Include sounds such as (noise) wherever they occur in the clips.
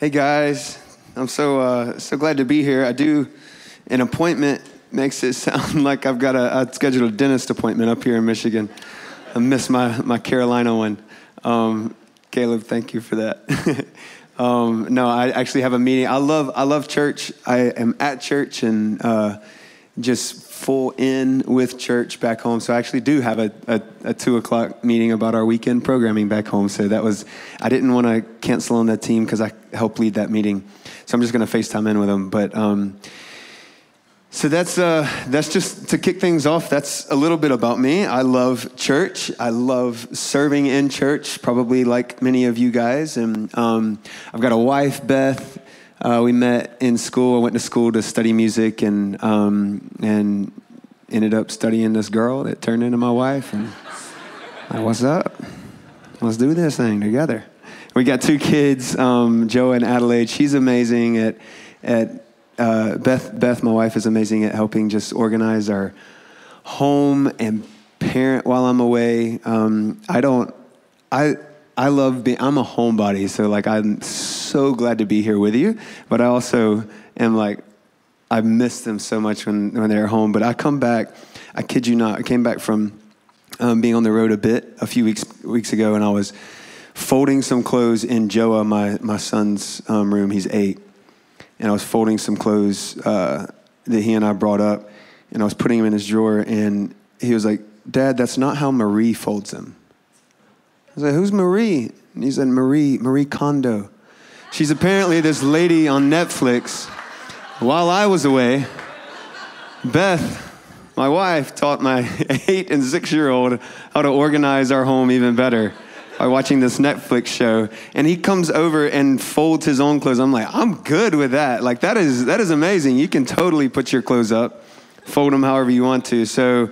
Hey guys, I'm so uh, so glad to be here. I do an appointment makes it (laughs) sound like I've got a, a scheduled a dentist appointment up here in Michigan. I missed my my Carolina one. Um, Caleb, thank you for that. (laughs) um, no, I actually have a meeting. I love I love church. I am at church and uh, just full in with church back home. So I actually do have a, a, a, two o'clock meeting about our weekend programming back home. So that was, I didn't want to cancel on that team because I helped lead that meeting. So I'm just going to FaceTime in with them. But, um, so that's, uh, that's just to kick things off. That's a little bit about me. I love church. I love serving in church, probably like many of you guys. And um, I've got a wife, Beth. Uh, we met in school. I went to school to study music and, um, and ended up studying this girl that turned into my wife. And like, what's up? Let's do this thing together. We got two kids, um, Joe and Adelaide. She's amazing at, at uh, Beth, Beth, my wife, is amazing at helping just organize our home and parent while I'm away. Um, I don't, I, I love being, I'm a homebody, so like I'm so glad to be here with you, but I also am like, I miss them so much when, when they're home. But I come back, I kid you not, I came back from um, being on the road a bit a few weeks, weeks ago, and I was folding some clothes in Joa, my, my son's um, room. He's eight. And I was folding some clothes uh, that he and I brought up, and I was putting them in his drawer, and he was like, Dad, that's not how Marie folds them. Who's Marie? And he said, Marie, Marie Kondo. She's apparently this lady on Netflix. While I was away, Beth, my wife, taught my (laughs) eight and six year old how to organize our home even better by watching this Netflix show. And he comes over and folds his own clothes. I'm like, I'm good with that. Like, that is, that is amazing. You can totally put your clothes up, fold them however you want to. So,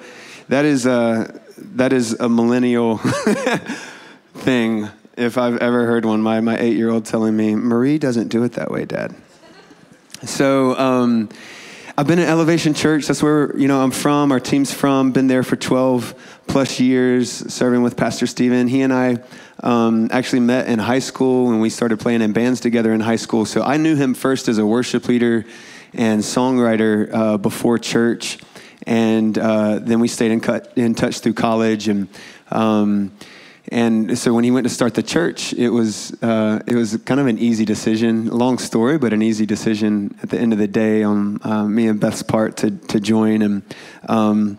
that is, uh, that is a millennial (laughs) thing if I've ever heard one. My, my eight year old telling me, Marie doesn't do it that way, Dad. So, um, I've been at Elevation Church. That's where you know I'm from. Our team's from. Been there for 12 plus years, serving with Pastor Stephen. He and I um, actually met in high school, and we started playing in bands together in high school. So I knew him first as a worship leader and songwriter uh, before church, and uh, then we stayed in, cut, in touch through college and. Um, and so when he went to start the church, it was uh, it was kind of an easy decision. Long story, but an easy decision at the end of the day on uh, me and Beth's part to to join and. Um,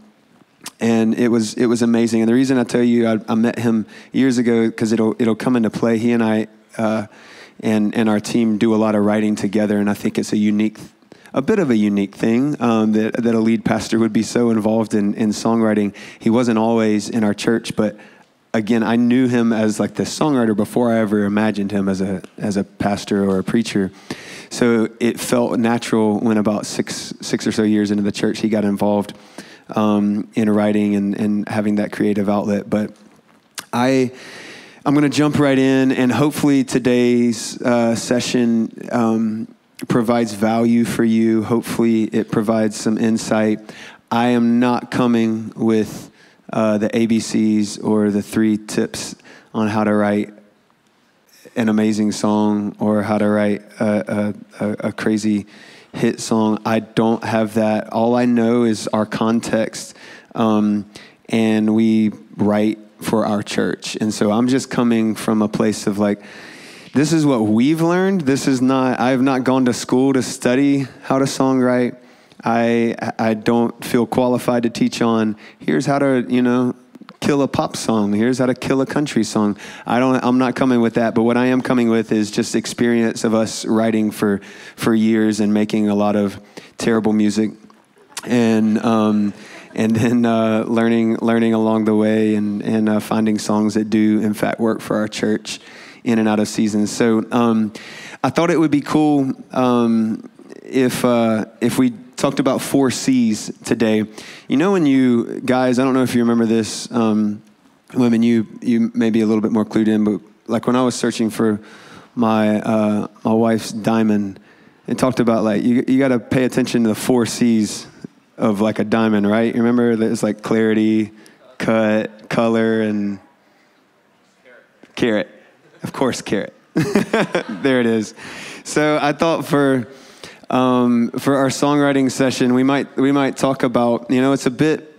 and it was it was amazing. And the reason I tell you I, I met him years ago because it'll it'll come into play. He and I uh, and and our team do a lot of writing together, and I think it's a unique a bit of a unique thing um, that, that a lead pastor would be so involved in, in songwriting. He wasn't always in our church, but again, I knew him as like the songwriter before I ever imagined him as a as a pastor or a preacher. So it felt natural when about six six or so years into the church, he got involved um, in writing and, and having that creative outlet. But I. I'm going to jump right in, and hopefully today's uh, session um, provides value for you. Hopefully, it provides some insight. I am not coming with uh, the ABCs or the three tips on how to write an amazing song or how to write a, a, a, crazy hit song. I don't have that. All I know is our context, um, and we write for our church. And so I'm just coming from a place of like, this is what we've learned. This is not, I have not gone to school to study how to songwrite. I, I don't feel qualified to teach on here's how to, you know, kill a pop song. Here's how to kill a country song. I don't I'm not coming with that, but what I am coming with is just experience of us writing for for years and making a lot of terrible music. And um, and then uh, learning learning along the way and and uh, finding songs that do in fact work for our church in and out of seasons. So um, I thought it would be cool um, if uh, if we talked about four C's today. You know, when you guys, I don't know if you remember this, um, women, you you may be a little bit more clued in, but like when I was searching for my uh, my wife's diamond, it talked about like you you got to pay attention to the four C's of like a diamond, right? You remember there's like clarity, cut, color, and carat. Of course, carat. (laughs) there it is. So I thought for um, for our songwriting session, we might we might talk about you know it's a bit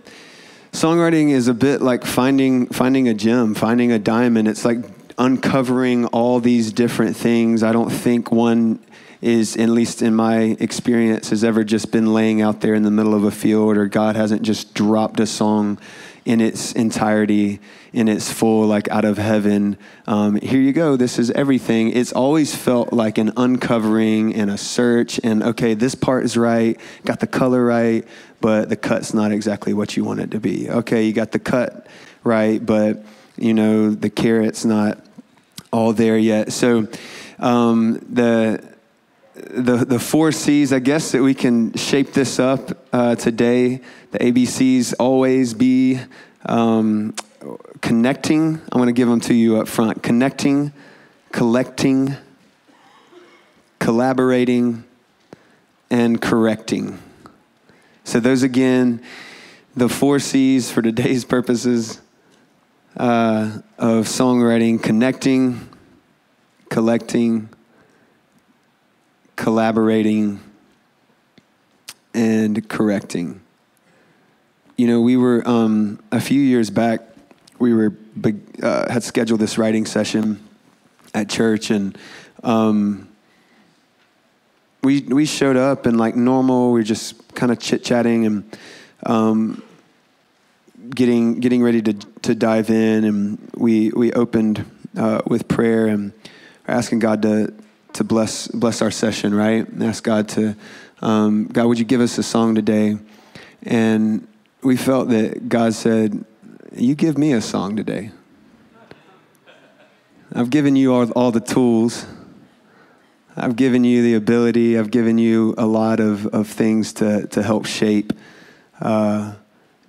songwriting is a bit like finding finding a gem, finding a diamond. It's like uncovering all these different things. I don't think one is, at least in my experience, has ever just been laying out there in the middle of a field, or God hasn't just dropped a song in its entirety, in its full, like out of heaven. Um, here you go. This is everything. It's always felt like an uncovering and a search. And okay, this part is right, got the color right, but the cut's not exactly what you want it to be. Okay, you got the cut right, but you know the carrot's not all there yet. So um, the the, the four C's, I guess that we can shape this up uh, today. The ABCs always be um, connecting. I'm going to give them to you up front connecting, collecting, collaborating, and correcting. So, those again, the four C's for today's purposes uh, of songwriting connecting, collecting, collaborating, and correcting. You know, we were um, a few years back. We were uh, had scheduled this writing session at church, and um, we we showed up and like normal. We were just kind of chit chatting and um, getting getting ready to to dive in, and we we opened uh, with prayer and asking God to to bless bless our session, right? And ask God to, um, God, would you give us a song today? And we felt that God said, "You give me a song today. I've given you all, all the tools. I've given you the ability. I've given you a lot of, of things to to help shape, uh,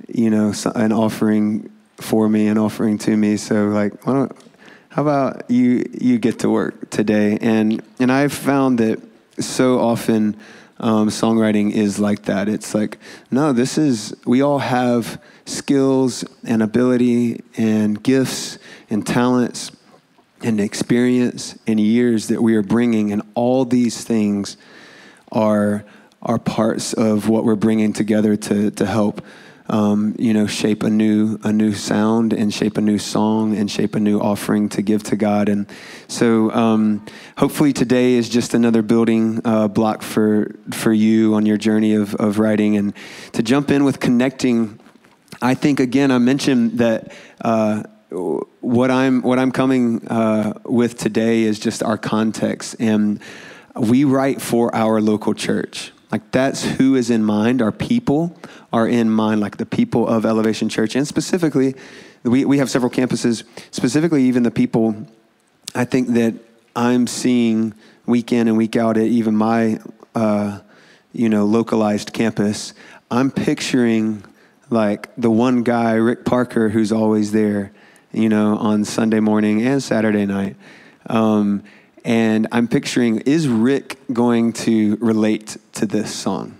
you know, an offering for me, an offering to me. So, like, why don't how about you you get to work today? And and I've found that so often um, songwriting is like that. It's like no, this is we all have skills and ability and gifts and talents and experience and years that we are bringing, and all these things are are parts of what we're bringing together to to help um, you know, shape a new a new sound and shape a new song and shape a new offering to give to God. And so, um, hopefully, today is just another building uh, block for for you on your journey of of writing and to jump in with connecting. I think again, I mentioned that. Uh, what I'm what I'm coming uh, with today is just our context, and we write for our local church. Like that's who is in mind. Our people are in mind, like the people of Elevation Church. And specifically, we, we have several campuses, specifically, even the people I think that I'm seeing week in and week out at even my, uh, you know, localized campus. I'm picturing like the one guy, Rick Parker, who's always there, you know, on Sunday morning and Saturday night. Um, and I'm picturing is Rick going to relate to this song?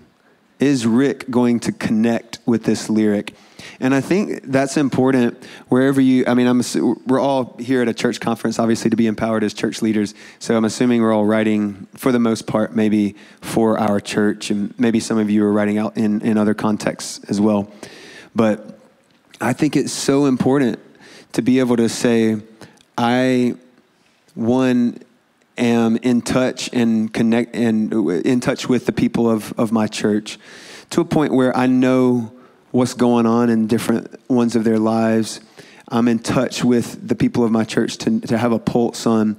Is Rick going to connect with this lyric? And I think that's important wherever you, I mean, I'm, we're all here at a church conference, obviously, to be empowered as church leaders. So I'm assuming we're all writing, for the most part, maybe for our church. And maybe some of you are writing out in, in other contexts as well. But I think it's so important to be able to say, I, one, am in touch and connect and in touch with the people of, of my church to a point where I know what's going on in different ones of their lives. I'm in touch with the people of my church to, to have a pulse on,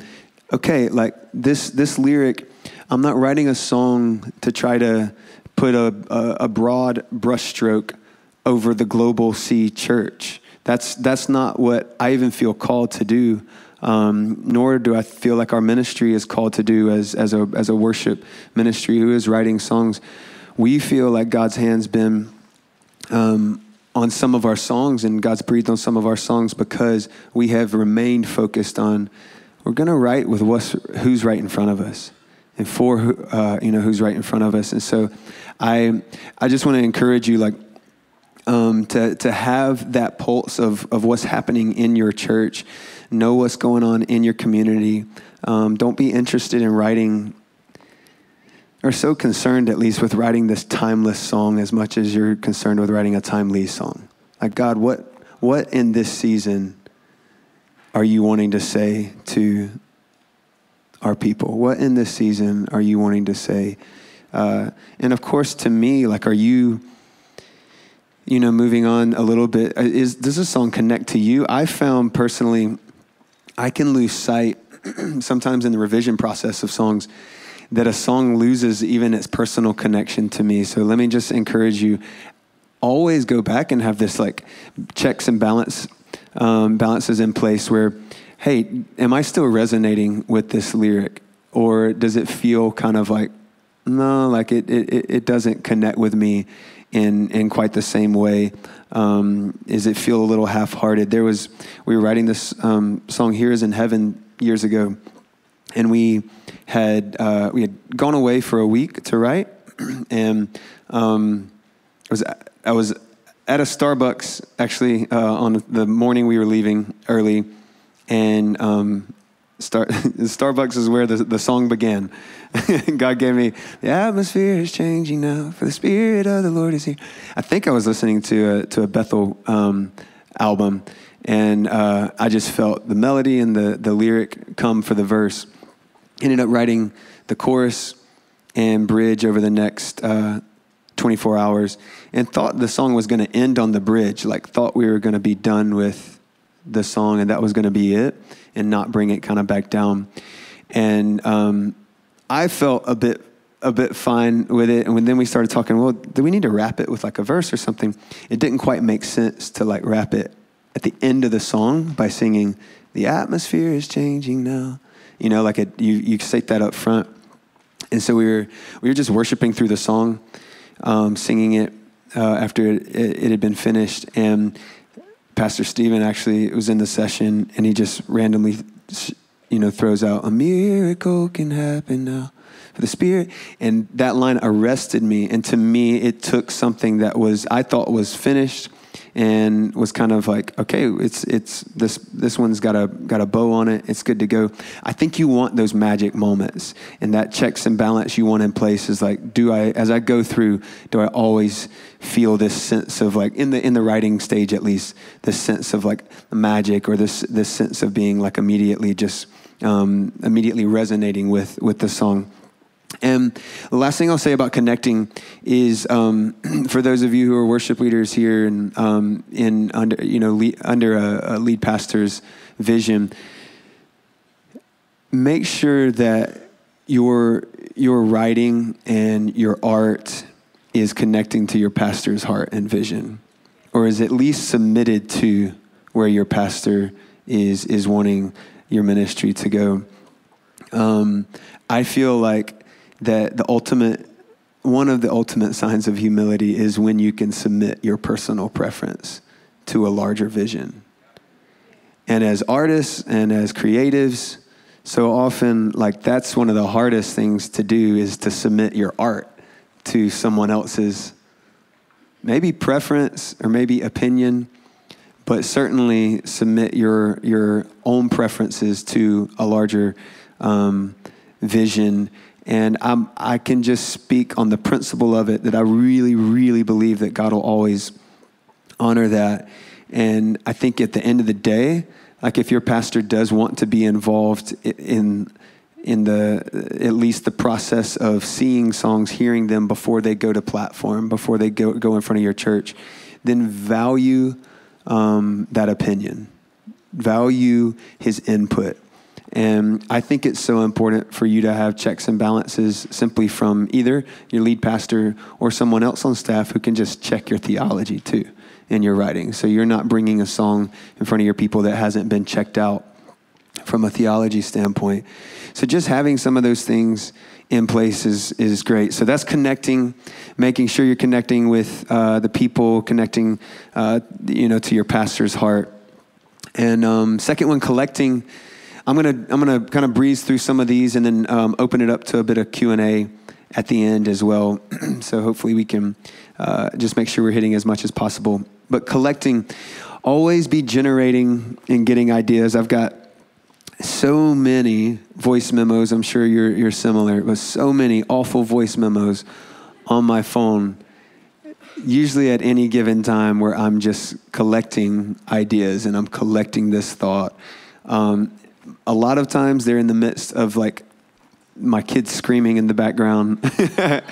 okay, like this, this lyric, I'm not writing a song to try to put a, a, a broad brushstroke over the global C church. That's, that's not what I even feel called to do um, nor do I feel like our ministry is called to do as, as, a, as a worship ministry who is writing songs. We feel like God's hand's been um, on some of our songs and God's breathed on some of our songs because we have remained focused on we're going to write with what's, who's right in front of us and for uh, you know who's right in front of us. And so I I just want to encourage you like um, to to have that pulse of of what's happening in your church know what's going on in your community. Um, don't be interested in writing or so concerned, at least, with writing this timeless song as much as you're concerned with writing a timely song. Like, God, what, what in this season are you wanting to say to our people? What in this season are you wanting to say? Uh, and of course, to me, like, are you, you know, moving on a little bit? Uh, is does this song connect to you? I found personally, I can lose sight (clears throat) sometimes in the revision process of songs that a song loses even its personal connection to me. So let me just encourage you always go back and have this like checks and balance um, balances in place where hey am i still resonating with this lyric or does it feel kind of like no like it, it, it doesn't connect with me in, in quite the same way. Um, is it feel a little half-hearted? There was we were writing this um, song here as in heaven years ago and we had uh, we had gone away for a week to write (clears throat) and um, it was I was at a Starbucks actually uh, on the morning we were leaving early, and um, Star- (laughs) Starbucks is where the, the song began. (laughs) God gave me the atmosphere is changing now, for the spirit of the Lord is here. I think I was listening to a, to a Bethel um, album, and uh, I just felt the melody and the the lyric come for the verse. Ended up writing the chorus and bridge over the next. Uh, 24 hours and thought the song was going to end on the bridge, like thought we were going to be done with the song and that was going to be it and not bring it kind of back down. And um, I felt a bit a bit fine with it. And when then we started talking, well, do we need to wrap it with like a verse or something? It didn't quite make sense to like wrap it at the end of the song by singing, "The atmosphere is changing now." You know, like it, you you state that up front. And so we were we were just worshiping through the song um, singing it uh, after it, it, had been finished. And Pastor Stephen actually was in the session and he just randomly, you know, throws out, A miracle can happen now for the Spirit. And that line arrested me. And to me, it took something that was, I thought was finished and was kind of like, okay, it's it's this this one's got a got a bow on it. It's good to go. I think you want those magic moments, and that checks and balance you want in place is like, do I as I go through, do I always feel this sense of like in the in the writing stage at least, this sense of like magic or this this sense of being like immediately just um, immediately resonating with with the song. And the last thing I'll say about connecting is um, (clears throat) for those of you who are worship leaders here and um, in under you know lead, under a, a lead pastor's vision, make sure that your your writing and your art is connecting to your pastor's heart and vision, or is at least submitted to where your pastor is is wanting your ministry to go. Um, I feel like that the ultimate one of the ultimate signs of humility is when you can submit your personal preference to a larger vision. And as artists and as creatives, so often like that's one of the hardest things to do is to submit your art to someone else's maybe preference or maybe opinion, but certainly submit your your own preferences to a larger um, vision and I'm, I can just speak on the principle of it that I really, really believe that God will always honor that. And I think at the end of the day, like if your pastor does want to be involved in in the at least the process of seeing songs, hearing them before they go to platform, before they go go in front of your church, then value um, that opinion, value his input, and I think it's so important for you to have checks and balances simply from either your lead pastor or someone else on staff who can just check your theology too in your writing. So you're not bringing a song in front of your people that hasn't been checked out from a theology standpoint. So just having some of those things in place is, is great. So that's connecting, making sure you're connecting with uh, the people, connecting, uh, you know, to your pastor's heart. And um, second one, collecting I'm gonna I'm gonna kind of breeze through some of these and then um, open it up to a bit of Q and A at the end as well. (clears throat) so hopefully we can uh, just make sure we're hitting as much as possible. But collecting, always be generating and getting ideas. I've got so many voice memos. I'm sure you're, you're similar, but so many awful voice memos on my phone, usually at any given time where I'm just collecting ideas and I'm collecting this thought. Um, a lot of times they're in the midst of like my kids screaming in the background. (laughs) a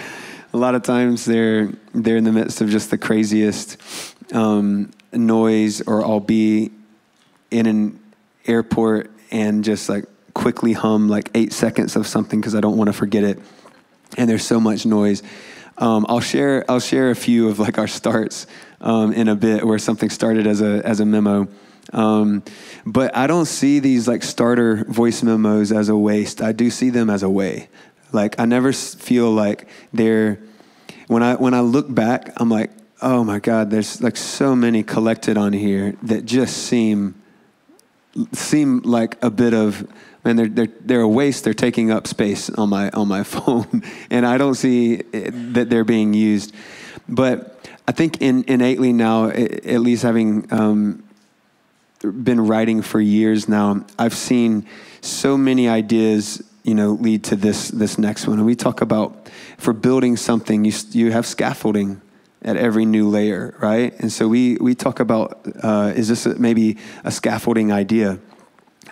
lot of times they're they're in the midst of just the craziest um, noise, or I'll be in an airport and just like quickly hum like eight seconds of something because I don't want to forget it. And there's so much noise. Um, I'll share I'll share a few of like our starts um, in a bit where something started as a as a memo. Um, but I don't see these like starter voice memos as a waste. I do see them as a way. Like I never feel like they're when I when I look back, I'm like, oh my God, there's like so many collected on here that just seem seem like a bit of man they're, they're, they're a waste they're taking up space on my on my (laughs) phone and i don't see that they're being used but i think in, innately now at least having um, been writing for years now i've seen so many ideas you know lead to this this next one and we talk about for building something you, you have scaffolding at every new layer, right? And so we, we talk about uh, is this maybe a scaffolding idea?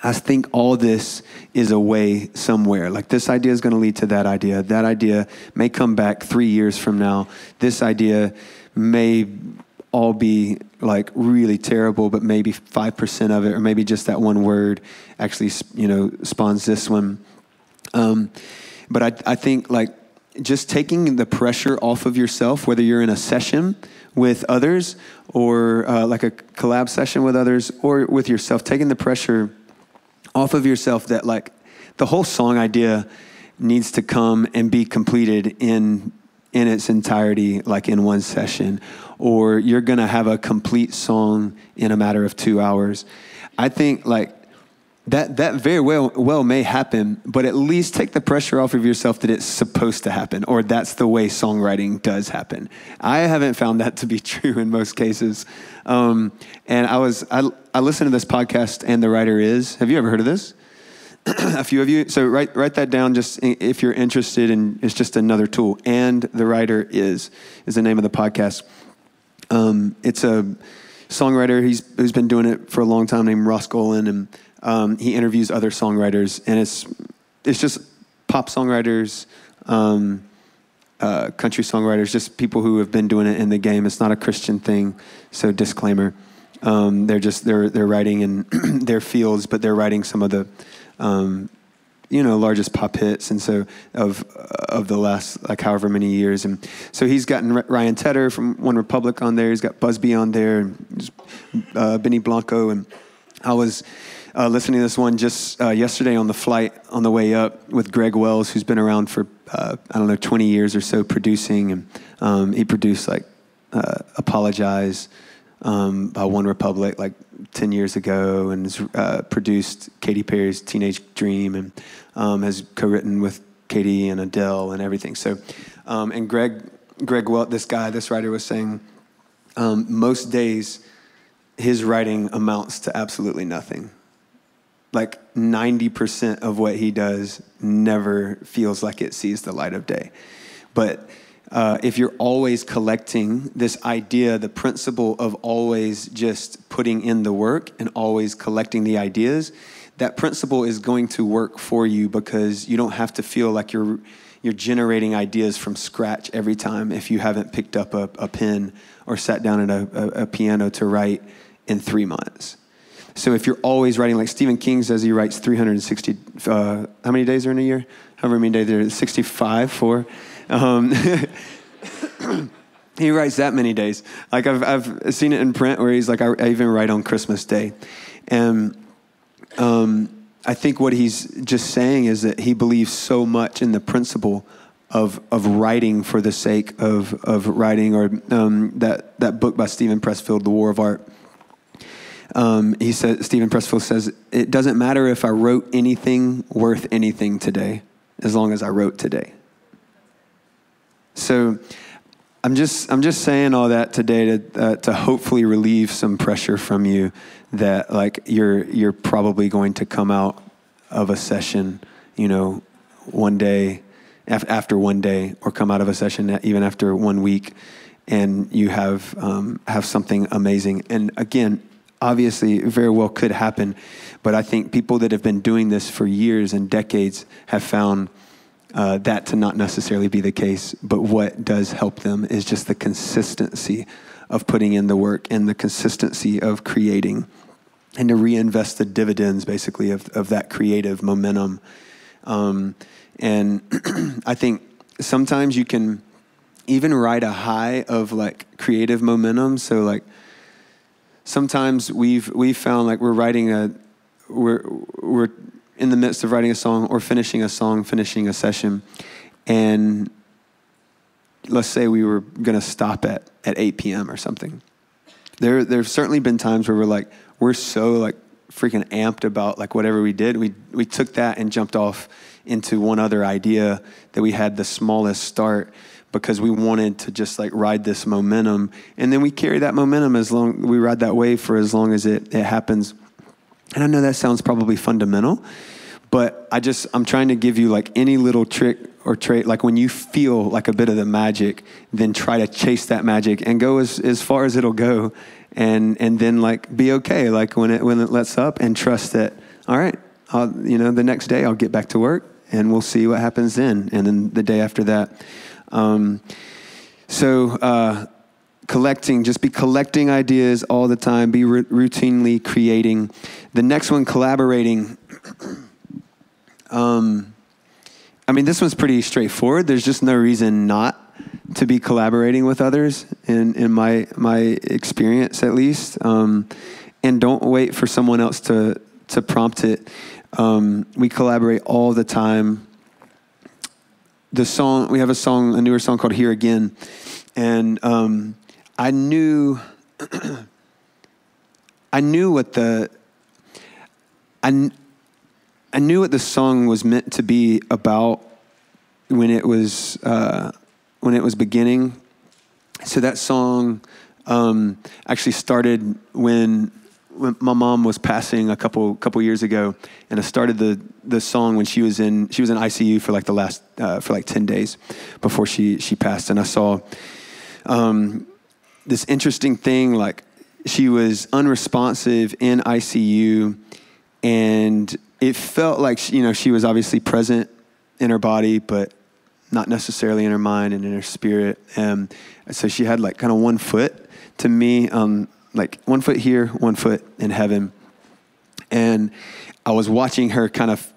I think all this is a way somewhere. Like this idea is going to lead to that idea. That idea may come back three years from now. This idea may all be like really terrible, but maybe 5% of it, or maybe just that one word actually, you know, spawns this one. Um, but I, I think like just taking the pressure off of yourself, whether you're in a session with others or uh, like a collab session with others or with yourself, taking the pressure off of yourself that like the whole song idea needs to come and be completed in in its entirety like in one session or you're going to have a complete song in a matter of 2 hours. I think like that that very well well may happen, but at least take the pressure off of yourself that it's supposed to happen, or that's the way songwriting does happen. I haven't found that to be (laughs) true in most cases. Um, and I was I, I listened to this podcast, and the writer is. Have you ever heard of this? (clears throat) a few of you. So write write that down. Just if you're interested, and it's just another tool. And the writer is is the name of the podcast. Um, it's a songwriter. He's who's been doing it for a long time, named Ross Golan, and um, he interviews other songwriters, and it's it's just pop songwriters, um, uh, country songwriters, just people who have been doing it in the game. It's not a Christian thing, so disclaimer. Um, they're just they're they're writing in (clears throat) their fields, but they're writing some of the um, you know largest pop hits, and so of of the last like however many years, and so he's gotten Ryan Tedder from OneRepublic on there. He's got busbee on there, and uh, Benny Blanco, and I was uh, listening to this one just uh, yesterday on the flight on the way up with Greg Wells, who's been around for uh, I don't know 20 years or so producing, and um, he produced like uh, "Apologize" um, by OneRepublic like 10 years ago, and has uh, produced Katy Perry's "Teenage Dream," and um, has co-written with Katy and Adele and everything. So, um, and Greg Greg Wells, this guy, this writer was saying, um, most days his writing amounts to absolutely nothing like 90% of what he does never feels like it sees the light of day. But uh, if you're always collecting this idea, the principle of always just putting in the work and always collecting the ideas, that principle is going to work for you because you don't have to feel like you're you're generating ideas from scratch every time if you haven't picked up a, a pen or sat down at a, a, a piano to write in three months. So if you're always writing, like Stephen King says, he writes 360. Uh, how many days are in a year? However many days there are, 65 for. Um, (laughs) he writes that many days. Like I've, I've seen it in print where he's like, I, I even write on Christmas Day. And um, I think what he's just saying is that he believes so much in the principle of, of writing for the sake of, of writing, or um, that, that book by Steven Pressfield, The War of Art um, he said, Steven Pressfield says, it doesn't matter if I wrote anything worth anything today, as long as I wrote today. So I'm just, I'm just saying all that today to, uh, to hopefully relieve some pressure from you that like you're, you're probably going to come out of a session, you know, one day af- after one day, or come out of a session even after one week, and you have um, have something amazing. And again, obviously, very well could happen, but I think people that have been doing this for years and decades have found. Uh, that to not necessarily be the case, but what does help them is just the consistency of putting in the work and the consistency of creating and to reinvest the dividends basically of, of that creative momentum. Um, and (clears throat) I think sometimes you can even ride a high of like creative momentum. So like sometimes we've we've found like we're writing a we're we're in the midst of writing a song or finishing a song, finishing a session, and let's say we were going to stop at at 8 p.m. or something. There there've certainly been times where we're like we're so like freaking amped about like whatever we did. We we took that and jumped off into one other idea that we had the smallest start because we wanted to just like ride this momentum and then we carry that momentum as long we ride that wave for as long as it, it happens and i know that sounds probably fundamental but i just i'm trying to give you like any little trick or trait like when you feel like a bit of the magic then try to chase that magic and go as, as far as it'll go and and then like be okay like when it when it lets up and trust that all right I'll, you know the next day i'll get back to work and we'll see what happens then and then the day after that. Um, so, uh, collecting, just be collecting ideas all the time, be r- routinely creating. The next one, collaborating. (clears throat) um, I mean, this one's pretty straightforward. There's just no reason not to be collaborating with others, in, in my, my experience at least. Um, and don't wait for someone else to, to prompt it. Um, we collaborate all the time the song we have a song a newer song called here again and um, i knew (clears throat) i knew what the I, I knew what the song was meant to be about when it was uh, when it was beginning. So that song um, actually started when when my mom was passing a couple couple years ago, and I started the the song when she was in she was in ICU for like the last uh, for like ten days before she she passed, and I saw um, this interesting thing like she was unresponsive in ICU, and it felt like she, you know she was obviously present in her body, but not necessarily in her mind and in her spirit. And so she had like kind of one foot to me. Um, like one foot here, one foot in heaven. And I was watching her kind of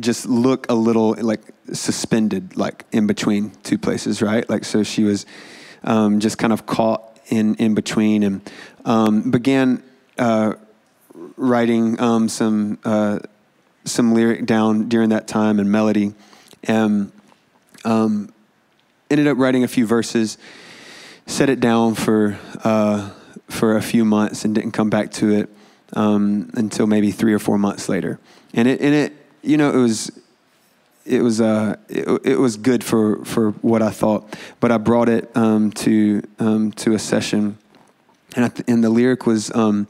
just look a little like suspended, like in between two places, right? Like, so she was um, just kind of caught in, in between and um, began uh, writing um, some, uh, some lyric down during that time and melody. And um, ended up writing a few verses set it down for uh, for a few months and didn't come back to it um, until maybe three or four months later. And it and it you know it was it was uh it, it was good for for what I thought, but I brought it um, to um, to a session, and th- and the lyric was. Um,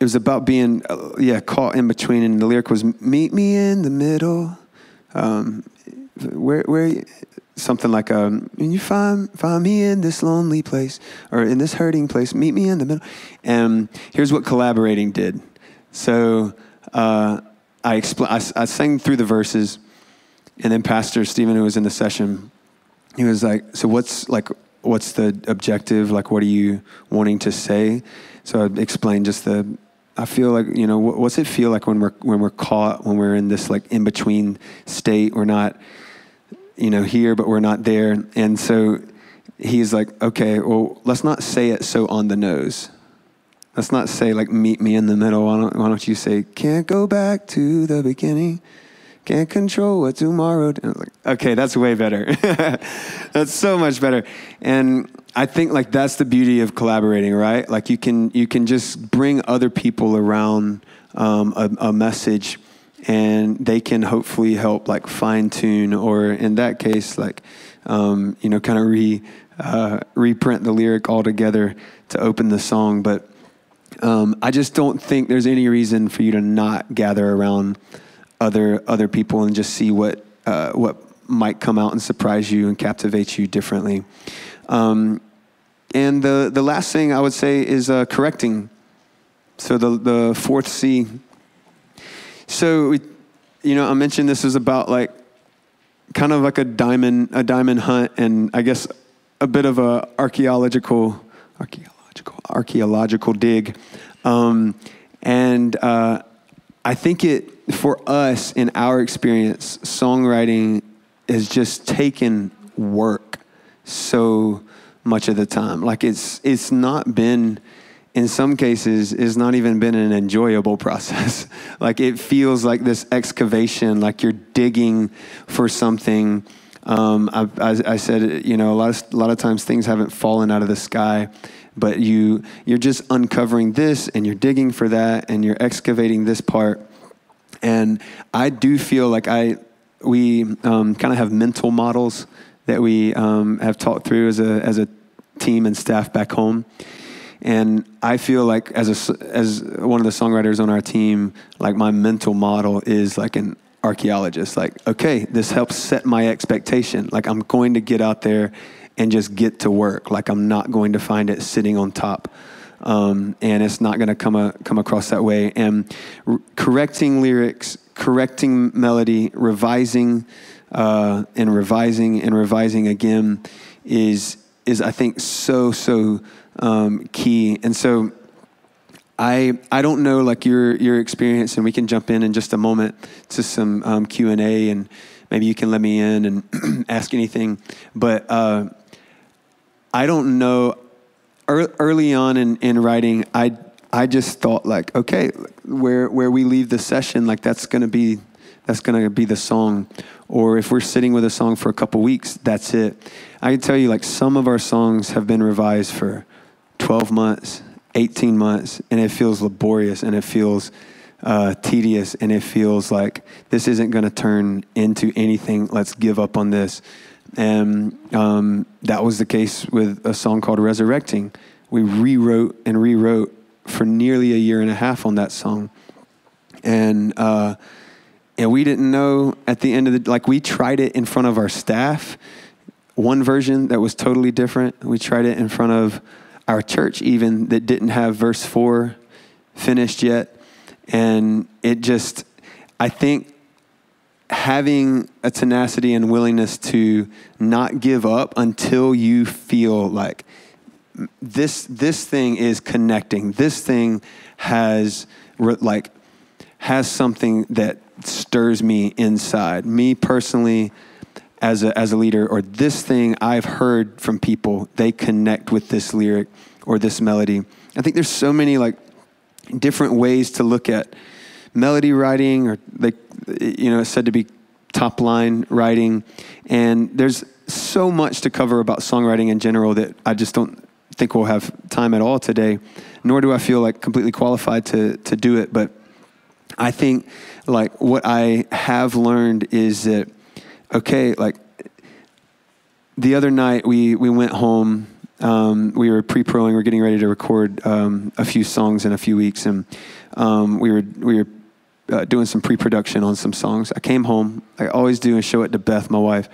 it was about being, uh, yeah, caught in between, and the lyric was "Meet me in the middle." Um, where, where, something like um, when you find find me in this lonely place or in this hurting place meet me in the middle and here's what collaborating did so uh, I, expl- I, I sang through the verses and then pastor stephen who was in the session he was like so what's like what's the objective like what are you wanting to say so i explained just the I feel like you know what's it feel like when we're when we're caught when we're in this like in between state we're not you know, here, but we're not there. And so he's like, okay, well, let's not say it so on the nose. Let's not say, like, meet me in the middle. Why don't, why don't you say, can't go back to the beginning? Can't control what tomorrow. Okay, that's way better. (laughs) that's so much better. And I think like that's the beauty of collaborating, right? Like you can you can just bring other people around um, a, a message and they can hopefully help like fine tune or in that case like um, you know kind of re uh, reprint the lyric altogether to open the song but um, I just don't think there's any reason for you to not gather around other other people and just see what uh, what might come out and surprise you and captivate you differently. Um, and the the last thing I would say is uh, correcting. So the the fourth C. So we, you know, I mentioned this is about like kind of like a diamond a diamond hunt, and I guess a bit of a archaeological archaeological archaeological dig. Um, and uh, I think it for us in our experience, songwriting has just taken work so much of the time. Like it's it's not been in some cases it's not even been an enjoyable (laughs) process. like it feels like this excavation, like you're digging for something. Um, I, I, I, said, you know, a lot of a lot of times things haven't fallen out of the sky, but you you're just uncovering this and you're digging for that and you're excavating this part. And I do feel like I we um, kind of have mental models that we um, have talked through as a, as a team and staff back home. And I feel like as a, as one of the songwriters on our team, like my mental model is like an archaeologist. Like, okay, this helps set my expectation. Like I'm going to get out there and just get to work. Like I'm not going to find it sitting on top. Um, and it's not going to come come across that way. And correcting lyrics, correcting melody, revising uh, and revising and revising again is is I think so so um, key. And so I I don't know like your your experience, and we can jump in in just a moment to some um, Q and A, and maybe you can let me in and (clears throat) ask anything. But uh, I don't know. Early on in, in writing, I I just thought like, okay, where where we leave the session, like that's gonna be that's gonna be the song. Or if we're sitting with a song for a couple weeks, that's it. I can tell you like some of our songs have been revised for 12 months, 18 months, and it feels laborious and it feels uh, tedious and it feels like this isn't to turn into anything. Let's give up on this. And um, that was the case with a song called Resurrecting. We rewrote and rewrote for nearly a year and a half on that song. And, uh, and we didn't know at the end of the, like, we tried it in front of our staff, one version that was totally different. We tried it in front of our church, even that didn't have verse four finished yet. And it just, I think having a tenacity and willingness to not give up until you feel like this this thing is connecting. This thing has like has something that stirs me inside. Me personally as a as a leader or this thing I've heard from people, they connect with this lyric or this melody. I think there's so many like different ways to look at melody writing or like you know, it's said to be top line writing and there's so much to cover about songwriting in general that I just don't think we'll have time at all today, nor do I feel like completely qualified to, to do it. But I think like what I have learned is that, okay, like the other night we, we went home. Um, we were pre-proing. we are getting ready to record um, a few songs in a few weeks, and um, we were we were uh, doing some pre-production on some songs. I came home. I always do and show it to Beth, my wife,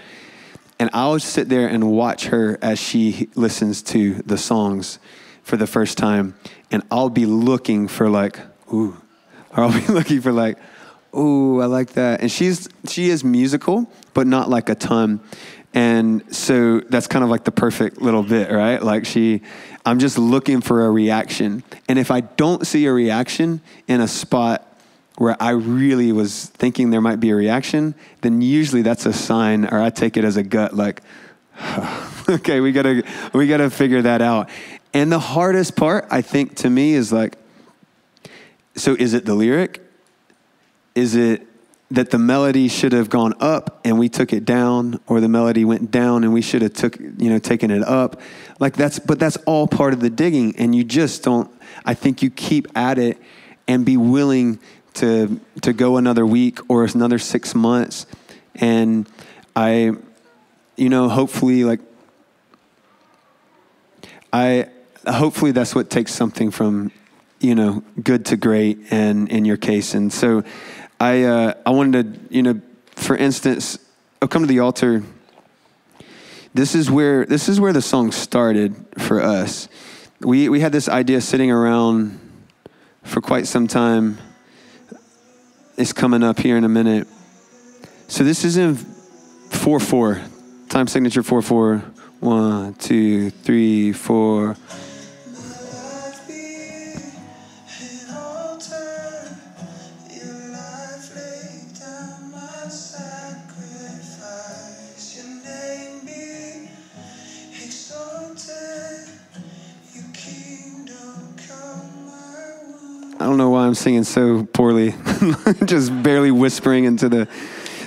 and I'll sit there and watch her as she listens to the songs for the first time. And I'll be looking for like, ooh, or (laughs) I'll be looking for like, ooh, I like that. And she's, she is musical, but not like a ton. And so that's kind of like the perfect little bit, right? Like she, I'm just looking for a reaction. And if I don't see a reaction in a spot where I really was thinking there might be a reaction, then usually that's a sign, or I take it as a gut, like, (sighs) okay, we gotta we gotta figure that out. And the hardest part, I think, to me is like, so is it the lyric? Is it that the melody should have gone up and we took it down, or the melody went down and we should have took you know taken it up? Like that's but that's all part of the digging, and you just don't. I think you keep at it and be willing to to go another week or another six months, and I, you know, hopefully, like I, hopefully that's what takes something from you know, good to great, and in your case, and so I uh, I wanted to, you know, for instance, I'll come to the altar. This is where this is where the song started for us. We we had this idea sitting around for quite some time. It's coming up here in a minute. So this is in four four, time signature four four. One, two, three, four. I don't know why I'm singing so poorly, (laughs) just barely whispering into the.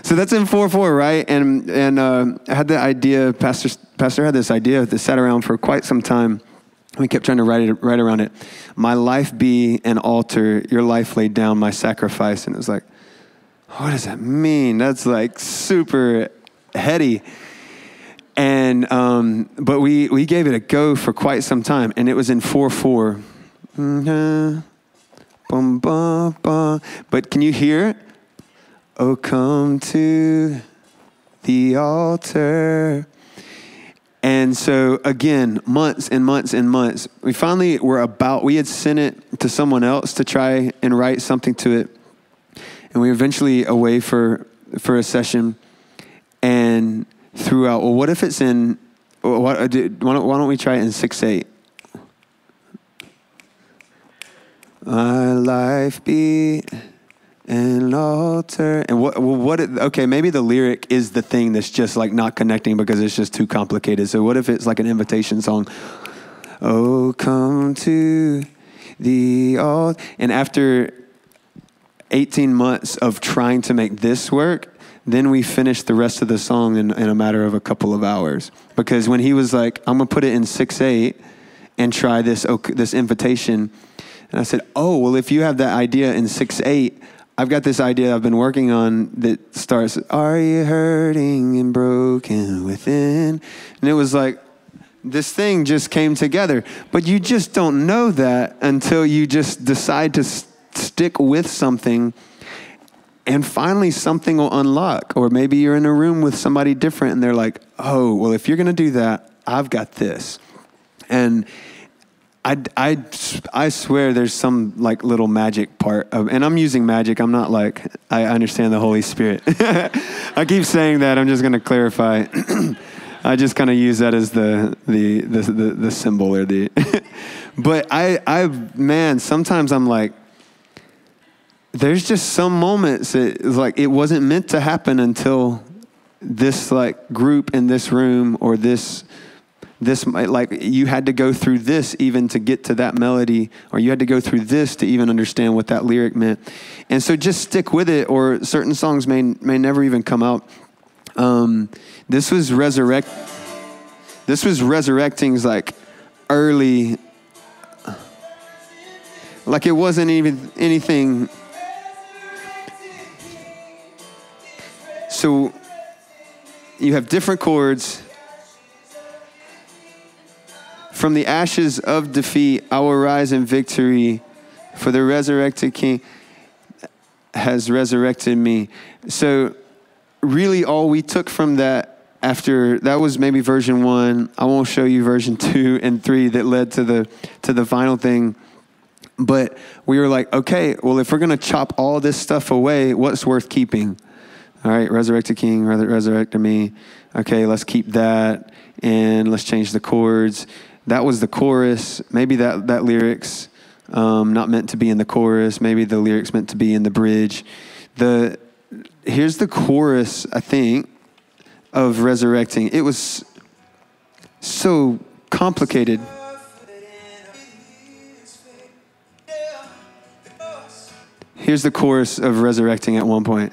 So that's in four four, right? And and uh, I had the idea. Pastor Pastor had this idea that sat around for quite some time. We kept trying to write it write around it. My life be an altar. Your life laid down my sacrifice, and it was like, what does that mean? That's like super heady. And um, but we we gave it a go for quite some time, and it was in four four. Mm-hmm. Bum, bum, bum. But can you hear it? Oh, come to the altar. And so, again, months and months and months, we finally were about, we had sent it to someone else to try and write something to it. And we were eventually away for, for a session and threw out, well, what if it's in, why don't, why don't we try it in 6 8? My life be an altar. And what, what, okay, maybe the lyric is the thing that's just like not connecting because it's just too complicated. So what if it's like an invitation song? Oh, come to the altar. And after 18 months of trying to make this work, then we finished the rest of the song in, in a matter of a couple of hours. Because when he was like, I'm going to put it in 6 8 and try this, this invitation and I said, Oh, well, if you have that idea in 6 8, I've got this idea I've been working on that starts, Are you hurting and broken within? And it was like, this thing just came together. But you just don't know that until you just decide to stick with something and finally something will unlock. Or maybe you're in a room with somebody different and they're like, oh, well, if you're going to do that, I've got this. And I, I, I swear there's some like little magic part of, and I'm using magic. I'm not like, I understand the Holy Spirit. (laughs) I keep saying that. I'm just going to clarify. (clears throat) I just kind of use that as the, the, the, the, the symbol or the, (laughs) but I, I, man, sometimes I'm like, there's just some moments that like it wasn't meant to happen until this like group in this room or this this like you had to go through this even to get to that melody or you had to go through this to even understand what that lyric meant. And so just stick with it or certain songs may may never even come out. Um, this was resurrect this was resurrecting's like early like it wasn't even anything. So you have different chords from the ashes of defeat, I will rise in victory, for the resurrected King has resurrected me. So, really, all we took from that after that was maybe version one. I won't show you version (laughs) two and three that led to the to the final thing. But we were like, okay, well, if we're gonna chop all this stuff away, what's worth keeping? All right, resurrected King, resurrected me. Okay, let's keep that, and let's change the chords that was the chorus. Maybe that, that lyrics um, not meant to be in the chorus. Maybe the lyrics meant to be in the bridge. The here's the chorus. I think of resurrecting. It was so complicated. Here's the chorus of resurrecting at one point.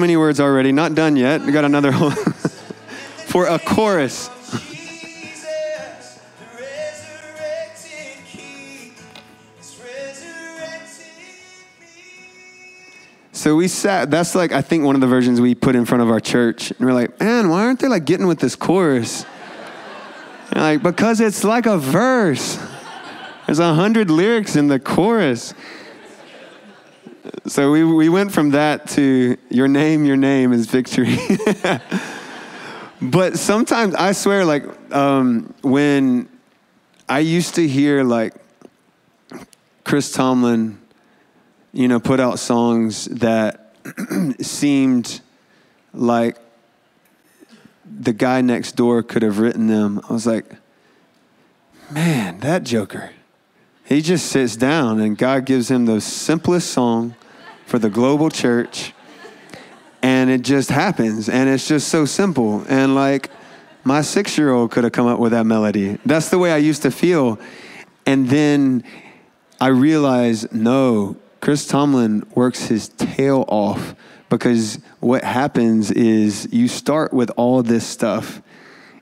Many words already. Not done yet. We got another (laughs) for a chorus. So we sat, that's like, I think one of the versions we put in front of our church. And we're like, man, why aren't they like getting with this chorus? And like, because it's like a verse. There's a hundred lyrics in the chorus. So we, we went from that to your name, your name is victory. (laughs) but sometimes I swear, like, um, when I used to hear like Chris Tomlin you know, put out songs that (clears throat) seemed like the guy next door could have written them. I was like, man, that Joker. He just sits down and God gives him the simplest song for the global church. And it just happens. And it's just so simple. And like, my six year old could have come up with that melody. That's the way I used to feel. And then I realized, no, Chris Tomlin works his tail off because what happens is you start with all this stuff.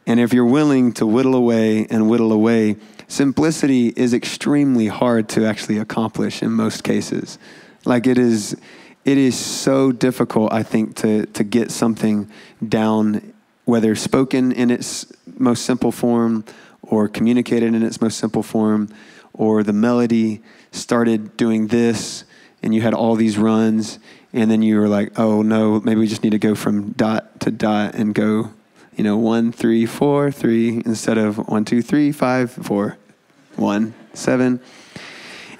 And if you're willing to whittle away and whittle away, simplicity is extremely hard to actually accomplish in most cases. Like it is, it is so difficult, I think, to, to get something down, whether spoken in its most simple form or communicated in its most simple form, or the melody started doing this and you had all these runs and then you were like oh no maybe we just need to go from dot to dot and go you know one three four three instead of one two three five four one seven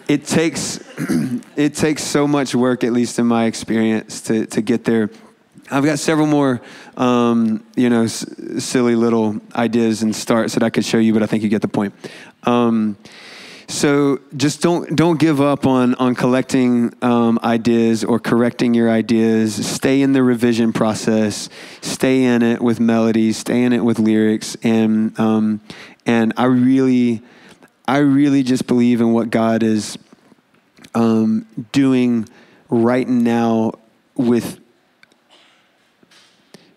it takes (clears throat) it takes so much work at least in my experience to, to get there i've got several more um, you know s- silly little ideas and starts that i could show you but i think you get the point um, so just don't don't give up on on collecting um, ideas or correcting your ideas. Stay in the revision process. Stay in it with melodies. Stay in it with lyrics. And um, and I really, I really just believe in what God is um, doing right now with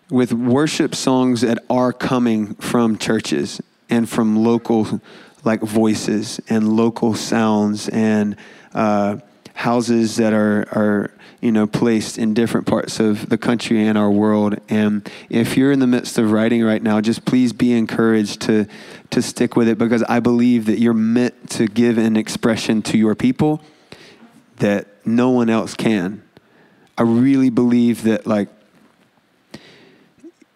with worship songs that are coming from churches and from local like voices and local sounds and uh, houses that are, are you know placed in different parts of the country and our world and if you're in the midst of writing right now just please be encouraged to to stick with it because i believe that you're meant to give an expression to your people that no one else can i really believe that like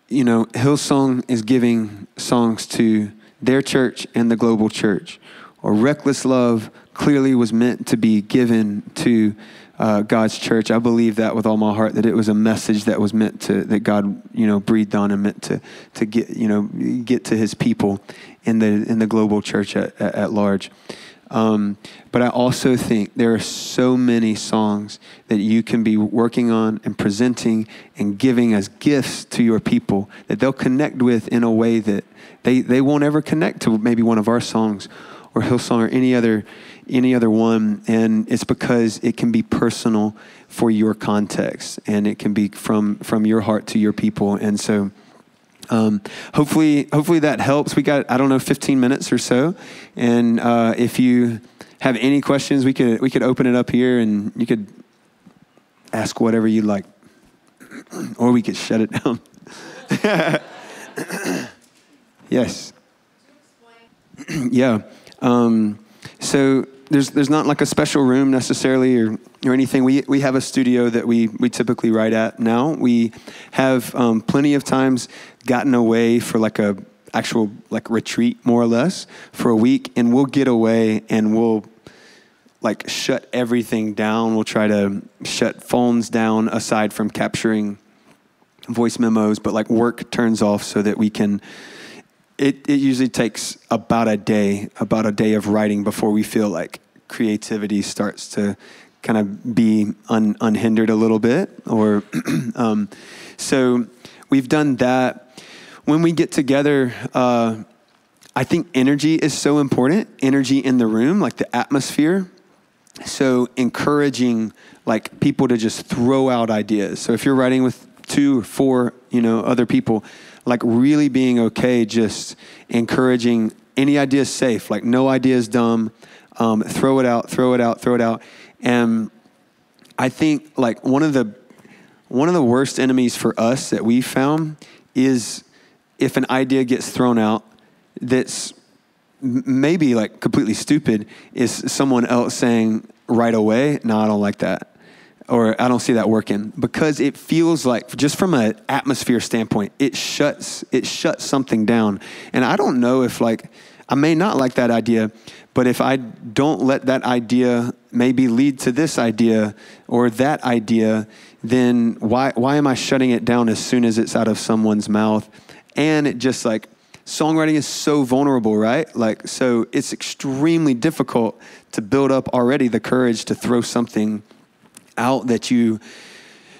you know hillsong is giving songs to their church and the global church. Or reckless love clearly was meant to be given to uh, God's church. I believe that with all my heart that it was a message that was meant to that God you know breathed on and meant to to get you know get to His people in the in the global church at, at, at large. Um, but I also think there are so many songs that you can be working on and presenting and giving as gifts to your people that they'll connect with in a way that they, they won't ever connect to maybe one of our songs or Hillsong or any other any other one. And it's because it can be personal for your context and it can be from from your heart to your people. And so um, hopefully, hopefully that helps. We got I don't know 15 minutes or so, and uh, if you have any questions, we could we could open it up here, and you could ask whatever you'd like, (clears throat) or we could shut it down. (laughs) yes. (clears throat) yeah. Um, so there's there's not like a special room necessarily or or anything. We we have a studio that we we typically write at now. We have um, plenty of times gotten away for like a actual like retreat more or less for a week, and we'll get away and we'll like shut everything down. We'll try to shut phones down aside from capturing voice memos, but like work turns off so that we can it, it usually takes about a day, about a day of writing before we feel like creativity starts to kind of be un, unhindered a little bit. Or (clears throat) um, so we've done that. When we get together, uh, I think energy is so important. Energy in the room, like the atmosphere. So encouraging like people to just throw out ideas. So if you're writing with two or four, you know, other people, like really being okay, just encouraging any idea is safe. Like no idea is dumb. Um, throw it out, throw it out, throw it out. And I think like one of the one of the worst enemies for us that we found is if an idea gets thrown out that's maybe like completely stupid is someone else saying right away, no, I don't like that. Or I don't see that working because it feels like just from an atmosphere standpoint, it shuts it shuts something down. And I don't know if like I may not like that idea, but if I don't let that idea maybe lead to this idea or that idea, then why why am I shutting it down as soon as it's out of someone's mouth? And it just like songwriting is so vulnerable, right? Like, so it's extremely difficult to build up already the courage to throw something out that you,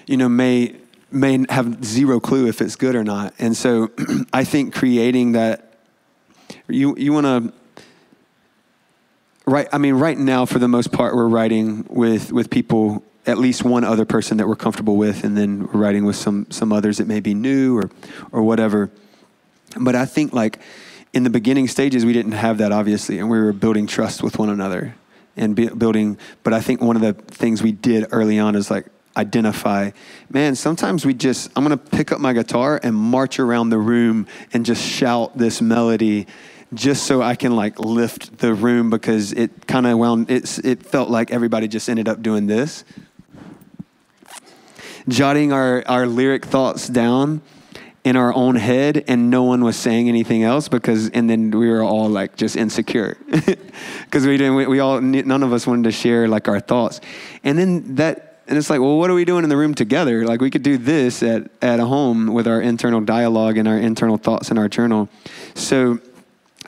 you know, may may have zero clue if it's good or not. And so, (clears throat) I think creating that, you you want to. Right, I mean, right now, for the most part, we're writing with with people at least one other person that we're comfortable with, and then we're writing with some some others that may be new or or whatever. But I think like in the beginning stages, we didn't have that obviously, and we were building trust with one another and building. But I think one of the things we did early on is like identify, man, sometimes we just, I'm going to pick up my guitar and march around the room and just shout this melody just so I can like lift the room because it kind of wound, it's, it felt like everybody just ended up doing this. Jotting our, our lyric thoughts down in our own head and no one was saying anything else because and then we were all like just insecure. (laughs) Because we didn't we, we, all none of us wanted to share like our thoughts. And then that and it's like well what are we doing in the room together? Like we could do this at at home with our internal dialogue and our internal thoughts in our journal. So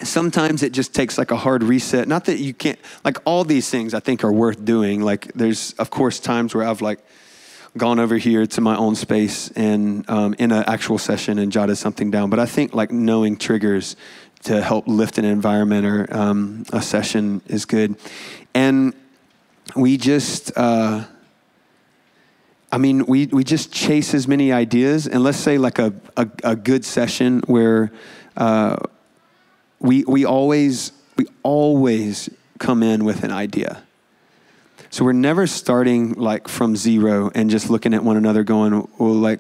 sometimes it just takes like a hard reset. Not that you can't like all these things i think are worth doing. Like there's of course times where i've like gone over here to my own space and um, in an actual session and jotted something down. But I think like knowing triggers to help lift an environment or um, a session is good. And we just, uh, I mean, we, we just chase as many ideas. And let's say like a, a, a good session where uh, we, we always, we always come in with an idea so we're never starting like from zero and just looking at one another going, well, like,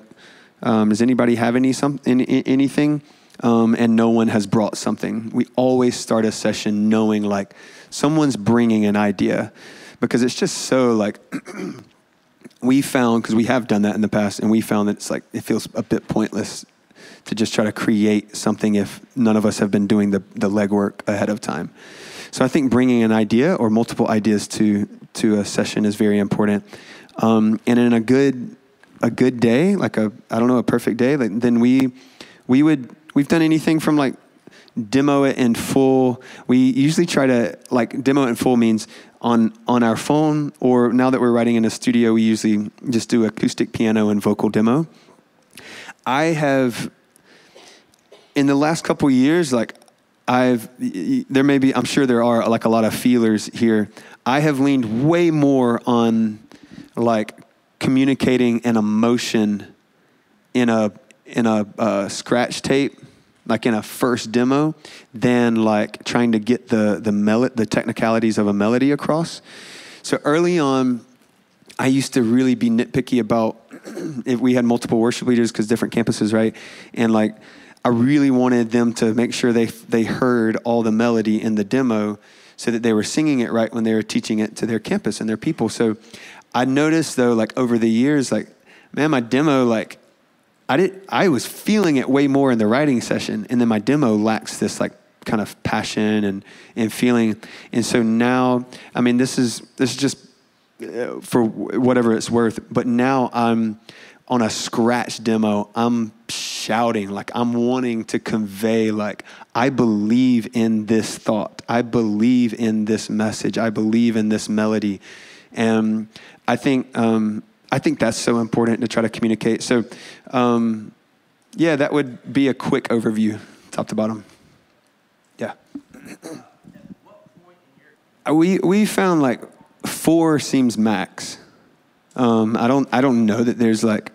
um, does anybody have any, some, any anything? Um, and no one has brought something. We always start a session knowing like someone's bringing an idea because it's just so like (clears throat) we found because we have done that in the past and we found that it's like it feels a bit pointless to just try to create something if none of us have been doing the, the legwork ahead of time. So I think bringing an idea or multiple ideas to to a session is very important. Um, and in a good a good day, like a I don't know a perfect day, like, then we we would we've done anything from like demo it in full. We usually try to like demo it in full means on on our phone or now that we're writing in a studio, we usually just do acoustic piano and vocal demo. I have in the last couple years, like I've there may be I'm sure there are like a lot of feelers here. I have leaned way more on like communicating an emotion in a in a uh, scratch tape, like in a first demo, than like trying to get the the mel- the technicalities of a melody across. So early on, I used to really be nitpicky about (clears throat) if we had multiple worship leaders because different campuses, right? And like I really wanted them to make sure they they heard all the melody in the demo so that they were singing it right when they were teaching it to their campus and their people. So I noticed though, like over the years, like, man, my demo, like, I did, I was feeling it way more in the writing session, and then my demo lacks this like kind of passion and and feeling. And so now, I mean, this is this is just uh, for whatever it's worth. But now I'm on a scratch demo. I'm shouting, like I'm wanting to convey, like, I believe in this thought. I believe in this message. I believe in this melody. And I think, um, I think that's so important to try to communicate. So, um, yeah, that would be a quick overview, top to bottom. Yeah. (clears throat) we, we found like four seems max. Um, I don't I don't know that there's like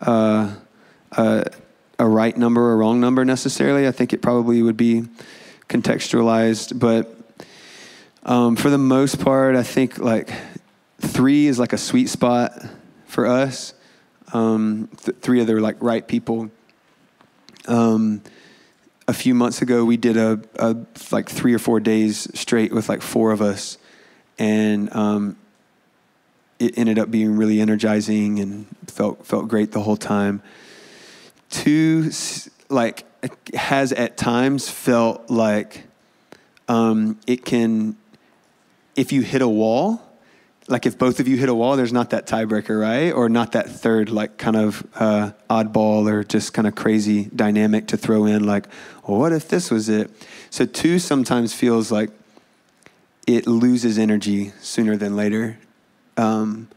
uh, uh, a right number or wrong number necessarily. I think it probably would be contextualized, but um, for the most part, I think like three is like a sweet spot for us. Um, th- three of the like right people. Um, a few months ago, we did a, a, like three or four days straight with like four of us, and um, it ended up being really energizing and felt felt great the whole time. Two, like has at times felt like um, it can, if you hit a wall, like if both of you hit a wall, there's not that tiebreaker, right? Or not that third, like kind of uh, oddball or just kind of crazy dynamic to throw in, like, well, what if this was it? So two sometimes feels like it loses energy sooner than later. Um,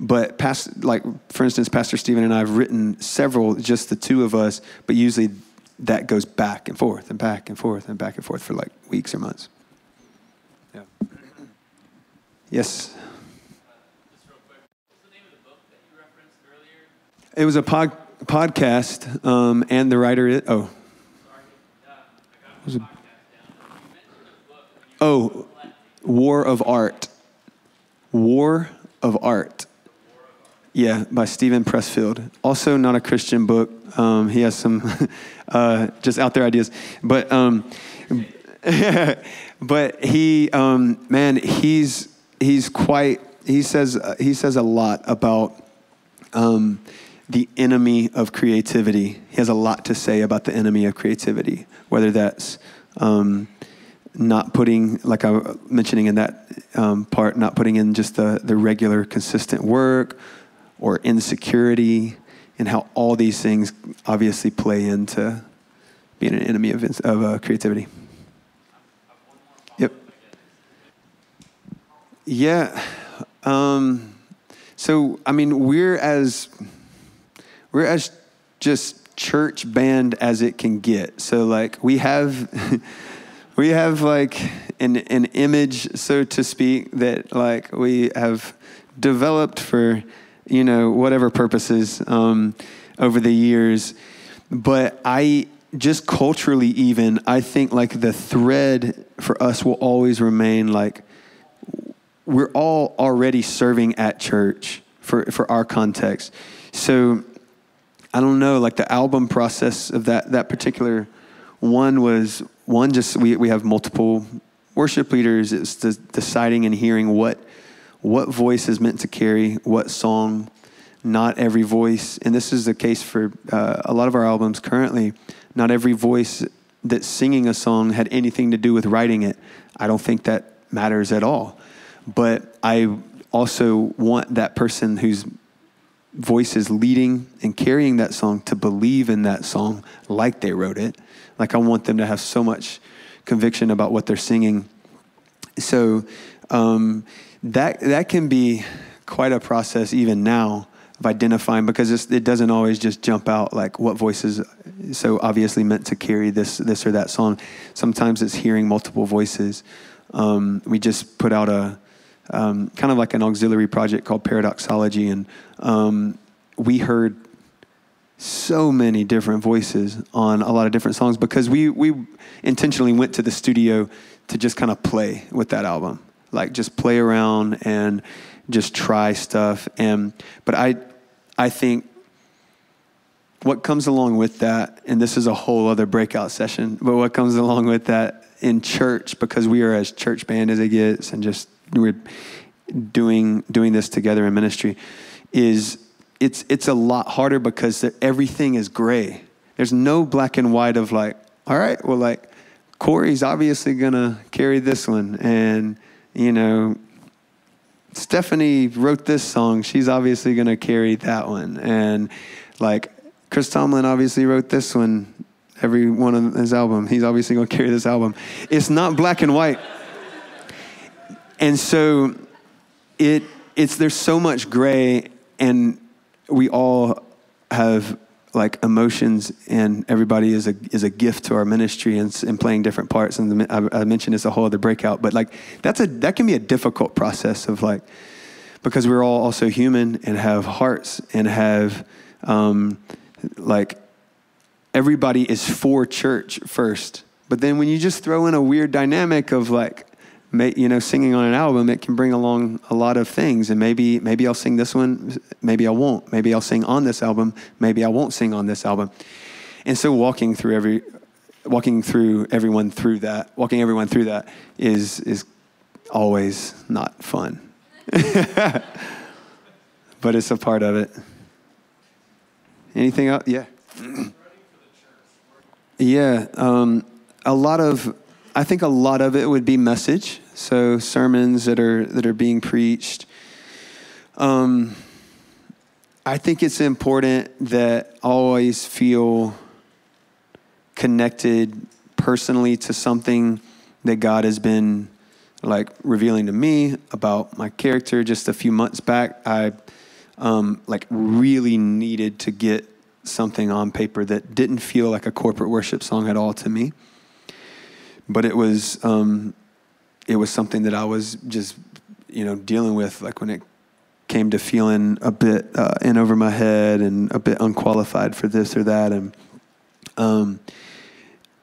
but past, like for instance, Pastor Steven and I have written several, just the two of us, but usually that goes back and forth and back and forth and back and forth for like weeks or months. Yeah. Yes. It was a pod, podcast, um, and the writer is, oh. Was it, oh, War of Art. War of Art. Yeah, by Steven Pressfield. Also, not a Christian book. Um, he has some (laughs) uh, just out there ideas, but um, (laughs) but he um, man, he's he's quite. He says uh, he says a lot about um, the enemy of creativity. He has a lot to say about the enemy of creativity, whether that's um, not putting, like I was mentioning in that um, part, not putting in just the, the regular, consistent work or insecurity, and how all these things obviously play into being an enemy of, of uh, creativity. Yep. Yeah. Um, so, I mean, we're as we're as just church band as it can get. So, like, we have (laughs) we have like an an image, so to speak, that like we have developed for you know, whatever purposes um, over the years. But I just culturally, even, I think like the thread for us will always remain like we're all already serving at church for, for our context. So I don't know, like the album process of that, that particular one was one, just we, we have multiple worship leaders. It's deciding and hearing what what voice is meant to carry what song. Not every voice, and this is the case for uh, a lot of our albums currently, not every voice that's singing a song had anything to do with writing it. I don't think that matters at all. But I also want that person whose voice is leading and carrying that song to believe in that song like they wrote it. Like I want them to have so much conviction about what they're singing. So, um, that that can be quite a process even now of identifying because it doesn't always just jump out like what voices so obviously meant to carry this this or that song. Sometimes it's hearing multiple voices. Um, we just put out a um, kind of like an auxiliary project called Paradoxology, and um, we heard so many different voices on a lot of different songs because we we intentionally went to the studio to just kind of play with that album like just play around and just try stuff. And but I I think what comes along with that, and this is a whole other breakout session, but what comes along with that in church, because we are as church band as it gets, and just we're doing doing this together in ministry, is it's it's a lot harder because everything is gray. There's no black and white of like, all right, well, like Corey's obviously gonna carry this one, and you know, Stephanie wrote this song. She's obviously going to carry that one. And like Chris Tomlin obviously wrote this one. Every one of his album, he's obviously going to carry this album. It's not black and white. And so it it's there's so much gray and we all have like emotions and everybody is a is a gift to our ministry and, and playing different parts. And the, I, I, mentioned it's a whole other breakout but like that's a that can be a difficult process of like because we're all also human and have hearts and have um, like everybody is for church first. But then when you just throw in a weird dynamic of like may, you know, singing on an album, it can bring along a lot of things. And maybe, maybe I'll sing this one, maybe I won't. Maybe I'll sing on this album, maybe I won't sing on this album. And so walking through every, walking through everyone through that, walking everyone through that is, is always not fun. (laughs) but it's a part of it. Anything else? Yeah. (clears throat) yeah. Um, a lot of I think a lot of it would be message, so sermons that are that are being preached. Um, I think it's important that I always feel connected personally to something that God has been like revealing to me about my character. Just a few months back, I um, like really needed to get something on paper that didn't feel like a corporate worship song at all to me but it was um, it was something that I was just you know dealing with like when it came to feeling a bit uh, in over my head and a bit unqualified for this or that. And um,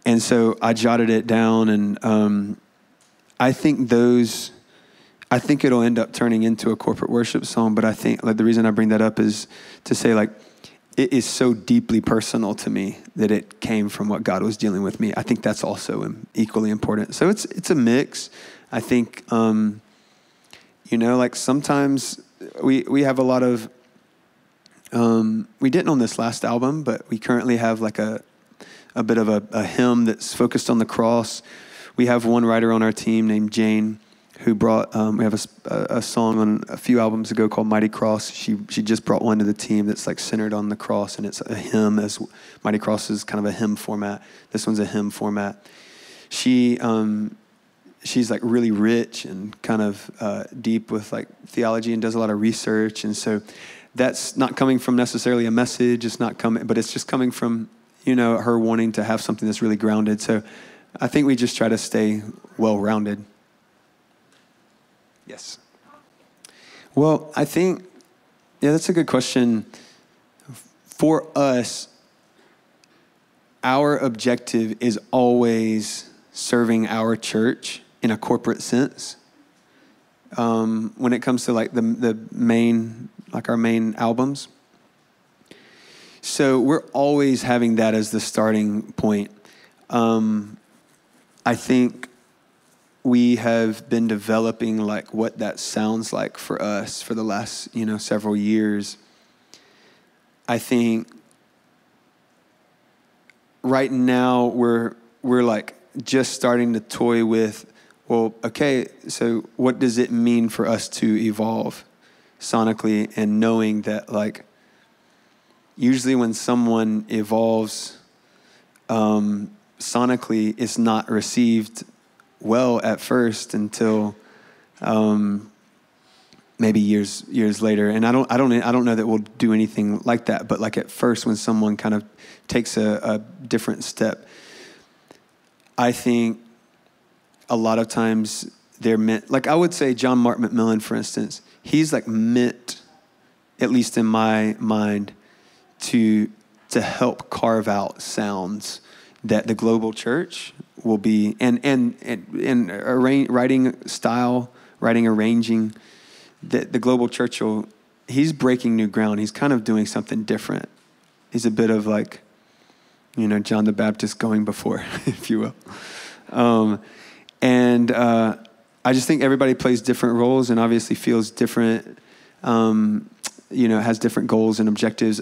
and so I jotted it down and um, I think those I think it'll end up turning into a corporate worship song but I think like the reason I bring that up is to say like it is so deeply personal to me that it came from what God was dealing with me. I think that's also equally important. So it's it's a mix. I think um, you know, like sometimes we we have a lot of um, we didn't on this last album, but we currently have like a a bit of a, a hymn that's focused on the cross. We have one writer on our team named Jane who brought um, we have a, a, song on a few albums ago called Mighty Cross. She she just brought one to the team that's like centered on the cross, and it's a hymn. As Mighty Cross is kind of a hymn format. This one's a hymn format. She um, she's like really rich and kind of uh, deep with like theology and does a lot of research, and so that's not coming from necessarily a message. It's not coming, but it's just coming from you know her wanting to have something that's really grounded. So I think we just try to stay well rounded. Yes. Well, I think, yeah, that's a good question. For us, our objective is always serving our church in a corporate sense. Um, when it comes to like the, the main, like our main albums. So we're always having that as the starting point. Um, I think we have been developing like what that sounds like for us for the last you know several years. I think right now we're we're like just starting to toy with well okay so what does it mean for us to evolve sonically and knowing that like usually when someone evolves um, sonically it's not received well at first until um, maybe years years later. And I don't I don't I don't know that we'll do anything like that. But like at first, when someone kind of takes a, a different step, I think a lot of times they're meant. Like I would say, John Mark McMillan, for instance, he's like meant, at least in my mind, to to help carve out sounds that the global church will be and and and, and arrange, writing style, writing arranging, that the global church will. He's breaking new ground. He's kind of doing something different. He's a bit of like, you know, John the Baptist going before, (laughs) if you will. Um, and uh, I just think everybody plays different roles and obviously feels different. Um, you know, has different goals and objectives.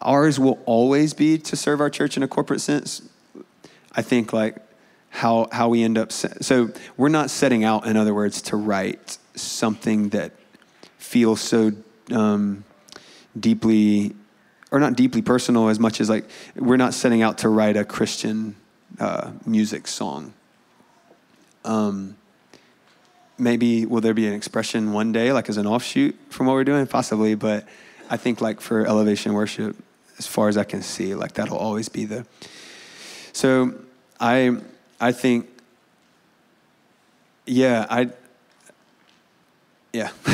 Ours will always be to serve our church in a corporate sense. I think like how how we end up. So we're not setting out, in other words, to write something that feels so um, deeply, or not deeply personal as much as like we're not setting out to write a Christian uh, music song. Um, maybe will there be an expression one day, like as an offshoot from what we're doing, possibly, but I think like for elevation worship, as far as I can see, like that'll always be the. So I I think, yeah, I, yeah. (laughs)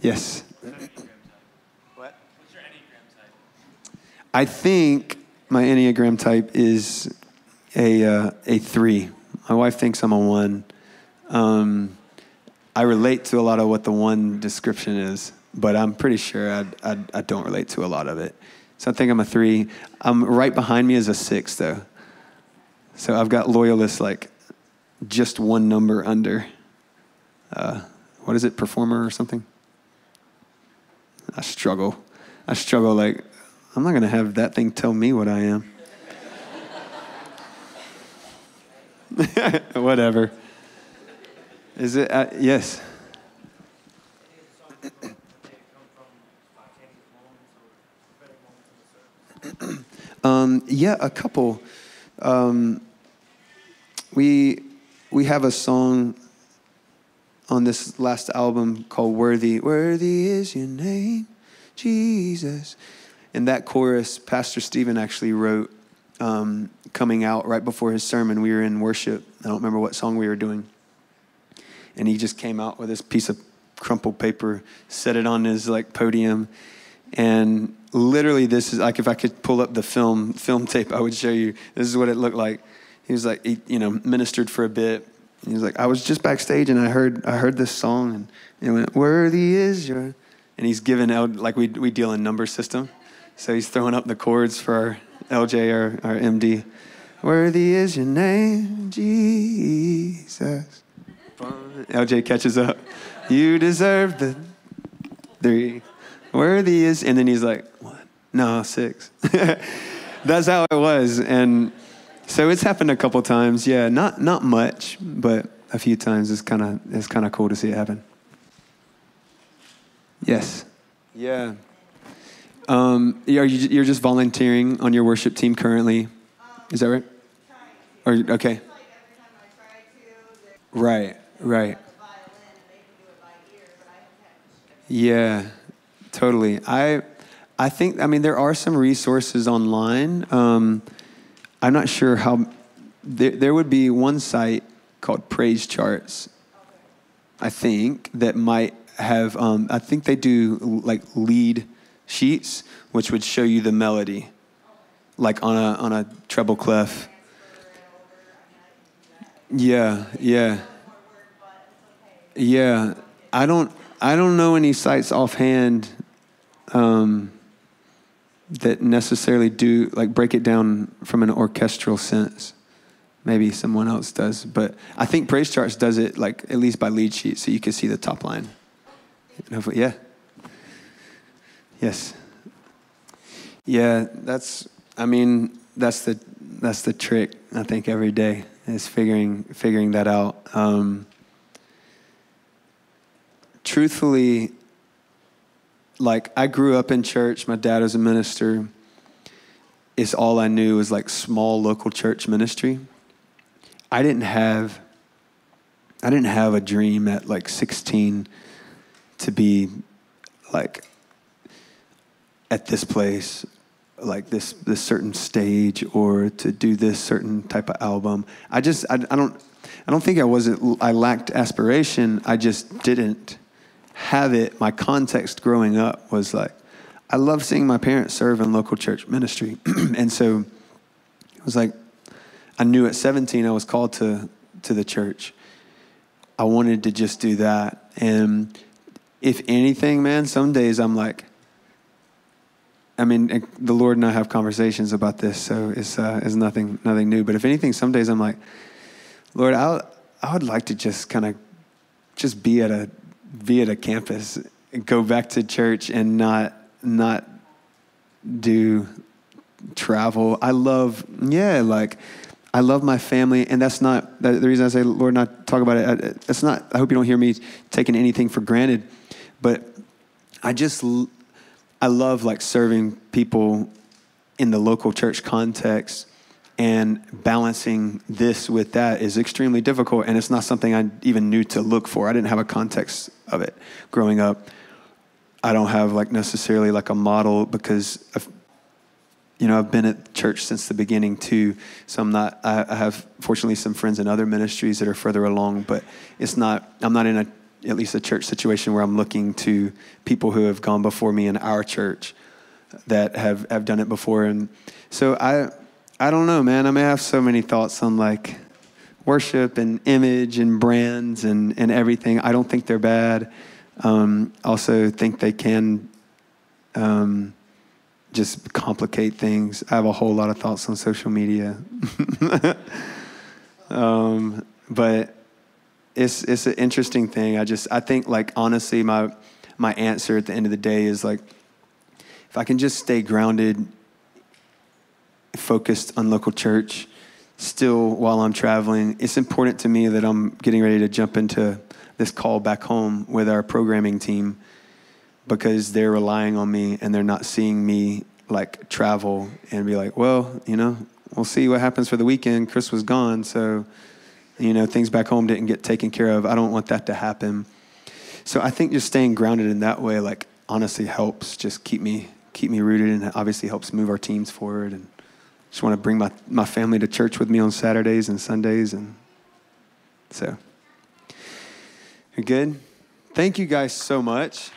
yes. What? What's your Enneagram type? I think my Enneagram type is a, uh, a three. My wife thinks I'm a one. Um, I relate to a lot of what the one description is, but I'm pretty sure I, I, I don't relate to a lot of it. So I think I'm a three. Um, right behind me is a six, though. So I've got loyalists like just one number under. Uh, what is it, performer or something? I struggle. I struggle like, I'm not going to have that thing tell me what I am. (laughs) Whatever. Is it? Uh, yes. (clears throat) um, yeah, a couple. Um, we we have a song on this last album called Worthy. Worthy is your name, Jesus. And that chorus, Pastor Steven actually wrote um, coming out right before his sermon. We were in worship. I don't remember what song we were doing. And he just came out with this piece of crumpled paper, set it on his like podium. And literally this is like if I could pull up the film film tape, I would show you. This is what it looked like. He was like, he, you know, ministered for a bit. He was like, I was just backstage and I heard I heard this song and it went, Worthy is your and he's given out like we we deal in number system. So he's throwing up the chords for our LJ, or our MD. Worthy is your name, Jesus. LJ catches up. You deserve the three. Worthy is, and then he's like, what? No, six. (laughs) That's how it was. And so it's happened a couple times. Yeah, not not much, but a few times. It's kind of it's kind of cool to see it happen. Yes. Yeah. Um, are you, you're just volunteering on your worship team currently? Is that right? Or okay. Right, right. Yeah, totally. I, I think. I mean, there are some resources online. Um, I'm not sure how. There, there would be one site called Praise Charts. I think that might have. Um, I think they do like lead sheets, which would show you the melody, like on a on a treble clef. Yeah, yeah, yeah. I don't I don't know any sites offhand um, that necessarily do like break it down from an orchestral sense. Maybe someone else does, but I think Praise Charts does it like at least by lead sheet, so you can see the top line. Hopefully, yeah. Yes. Yeah, that's. I mean, that's the that's the trick. I think every day is figuring figuring that out. Um, truthfully, like I grew up in church. My dad was a minister. It's all I knew was like small local church ministry. I didn't have. I didn't have a dream at like 16 to be like at this place like this this certain stage or to do this certain type of album i just i, I don't i don't think i wasn't i lacked aspiration i just didn't have it my context growing up was like i love seeing my parents serve in local church ministry. (clears throat) And so it was like i knew at 17 i was called to to the church. I wanted to just do that. And if anything man some days i'm like I mean, the Lord and I have conversations about this, so it's, uh, it's nothing, nothing new. But if anything, some days I'm like, Lord, I, I would like to just kind of just be at a be at a campus, go back to church, and not not do travel. I love, yeah, like I love my family, and that's not the reason I say, Lord, not talk about it. It's not. I hope you don't hear me taking anything for granted, but I just I love like serving people in the local church context and balancing this with that is extremely difficult and it's not something I even knew to look for. I didn't have a context of it growing up. I don't have like necessarily like a model because I've, you know, I've been at church since the beginning too. So I'm not, I have fortunately some friends in other ministries that are further along, but it's not, I'm not in a at least a church situation where I'm looking to people who have gone before me in our church that have, have done it before. And so I, I don't know, man. I may have so many thoughts on like worship and image and brands and, and everything. I don't think they're bad. Um, also, think they can um, just complicate things. I have a whole lot of thoughts on social media. (laughs) um, but it's, it's an interesting thing. I just, I think, like, honestly, my, my answer at the end of the day is like, if I can just stay grounded, focused on local church, still while I'm traveling, it's important to me that I'm getting ready to jump into this call back home with our programming team because they're relying on me and they're not seeing me like travel and be like, well, you know, we'll see what happens for the weekend. Chris was gone, so you know, things back home didn't get taken care of. I don't want that to happen. So I think just staying grounded in that way, like honestly helps just keep me keep me rooted and obviously helps move our teams forward. And just want to bring my, my family to church with me on Saturdays and Sundays. And so, you're good. Thank you guys so much.